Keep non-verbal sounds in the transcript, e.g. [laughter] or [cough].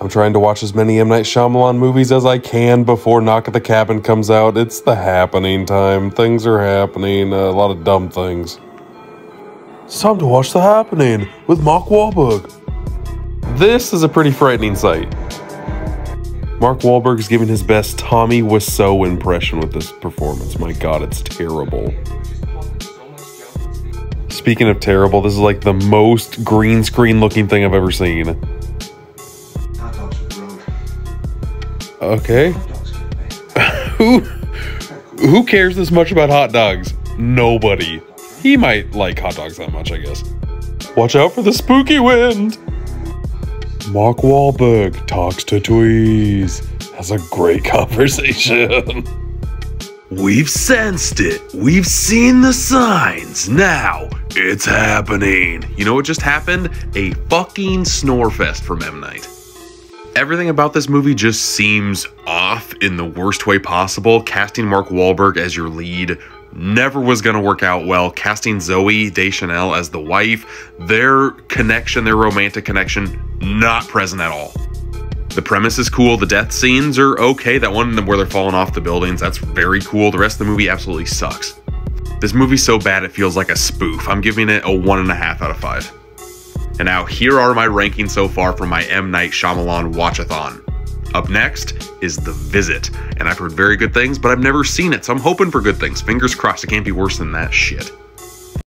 I'm trying to watch as many M. Night Shyamalan movies as I can before Knock at the Cabin comes out. It's the happening time. Things are happening. a lot of dumb things. It's time to watch The Happening with Mark Wahlberg. This is a pretty frightening sight. Mark Wahlberg is giving his best Tommy Wiseau impression with this performance. My god, it's terrible. Speaking of terrible, this is like the most green screen looking thing I've ever seen. Okay. [laughs] who who cares this much about hot dogs? Nobody. He might like hot dogs that much, I guess. Watch out for the spooky wind. Mark Wahlberg talks to Tweez. Has a great [laughs] conversation. We've sensed it. We've seen the signs. Now it's happening. You know what just happened? A fucking snore fest from M. Night. Everything about this movie just seems off in the worst way possible. Casting Mark Wahlberg as your lead never was going to work out well. Casting Zooey Deschanel as the wife, their connection, their romantic connection, not present at all. The premise is cool. The death scenes are okay. That one where they're falling off the buildings, that's very cool. The rest of the movie absolutely sucks. This movie's so bad it feels like a spoof. I'm giving it a one and a half out of five. And now here are my rankings so far from my M. Night Shyamalan Watchathon. Up next is The Visit, and I've heard very good things, but I've never seen it, so I'm hoping for good things. Fingers crossed it can't be worse than that shit.